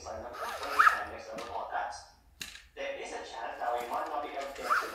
things are not confirmed and there's a lot of that. There is a chance that we might not be able to